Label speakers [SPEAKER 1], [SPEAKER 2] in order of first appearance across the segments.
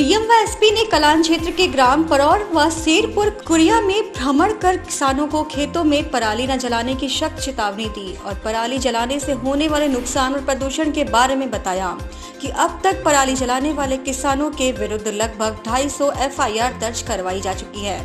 [SPEAKER 1] ने कलान क्षेत्र के ग्राम परौर व शेरपुर कुरिया में भ्रमण कर किसानों को खेतों में पराली न जलाने की सख्त चेतावनी दी और पराली जलाने से होने वाले नुकसान और प्रदूषण के बारे में बताया कि अब तक पराली जलाने वाले किसानों के विरुद्ध लगभग 250 एफआईआर दर्ज करवाई जा चुकी है।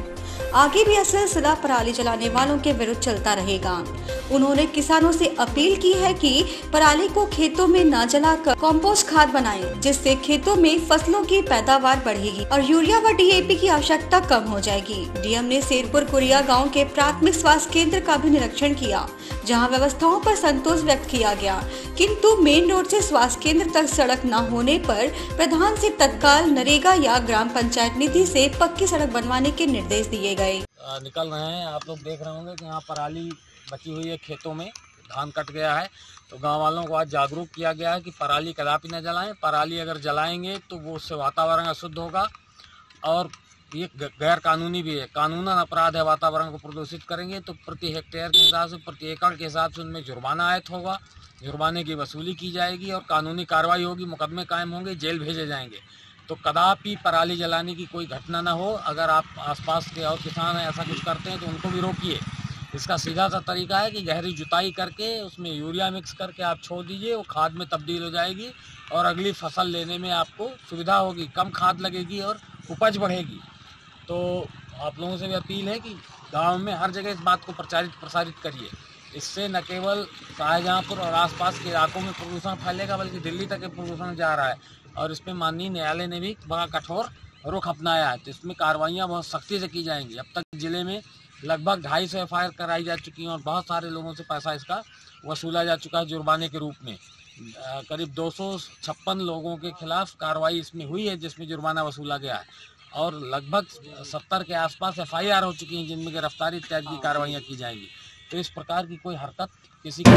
[SPEAKER 1] आगे भी यह सिलसिला पराली जलाने वालों के विरुद्ध चलता रहेगा। उन्होंने किसानों से अपील की है कि पराली को खेतों में न जलाकर कंपोस्ट खाद बनाएँ, जिससे खेतों में फ़सलों की पैदावार बढ़ेगी और यूरिया व डीएपी की आवश्यकता कम हो जाएगी। डीएम ने शेरपुर कुरिया गाँव के प्राथमिक स्वास्थ्य केंद्र का भी निरीक्षण किया। जहाँ व्यवस्थाओं पर संतोष व्यक्त किया गया। किंतु मेन रोड से स्वास्थ्य केंद्र तक सड़क न होने पर प्रधान से तत्काल नरेगा या ग्राम पंचायत निधि से पक्की सड़क बनवाने के निर्देश दिए गए।
[SPEAKER 2] निकल रहे हैं। आप लोग देख रहे होंगे कि यहाँ पराली बची हुई है खेतों में। धान कट गया है। तो गाँव वालों को आज जागरूक किया गया है कि पराली कदापि न जलाएँ। पराली अगर जलाएँगे तो वो उससे वातावरण अशुद्ध होगा और ये गैर कानूनी भी है। कानूनन अपराध है, वातावरण को प्रदूषित करेंगे तो प्रति हेक्टेयर के हिसाब से, प्रति एकड़ के हिसाब से उनमें जुर्माना आयत होगा। जुर्माने की वसूली की जाएगी और कानूनी कार्रवाई होगी, मुकदमे कायम होंगे, जेल भेजे जाएँगे। तो कदापि पराली जलाने की कोई घटना ना हो। अगर आप आसपास के और किसान ऐसा कुछ करते हैं तो उनको भी रोकिए। इसका सीधा सा तरीका है कि गहरी जुताई करके उसमें यूरिया मिक्स करके आप छोड़ दीजिए, वो खाद में तब्दील हो जाएगी और अगली फ़सल लेने में आपको सुविधा होगी, कम खाद लगेगी और उपज बढ़ेगी। तो आप लोगों से भी अपील है कि गाँव में हर जगह इस बात को प्रचारित प्रसारित करिए। इससे न केवल शाहजहाँपुर और आसपास के इलाकों में प्रदूषण फैलेगा, बल्कि दिल्ली तक प्रदूषण जा रहा है। और इस पर माननीय न्यायालय ने भी बड़ा कठोर रुख अपनाया है। तो इसमें कार्रवाइयाँ बहुत सख्ती से की जाएँगी। अब तक ज़िले में लगभग ढाई सौ एफ़ कराई जा चुकी हैं और बहुत सारे लोगों से पैसा इसका वसूला जा चुका है जुर्माने के रूप में। करीब दो सौ छप्पन लोगों के खिलाफ कार्रवाई इसमें हुई है, जिसमें जुर्माना वसूला गया है। और लगभग सत्तर के आसपास एफ़ हो चुकी हैं जिनमें गिरफ्तारी इत्यादि की कार्रवाइयाँ की जाएँगी। तो इस प्रकार की कोई हरकत किसी को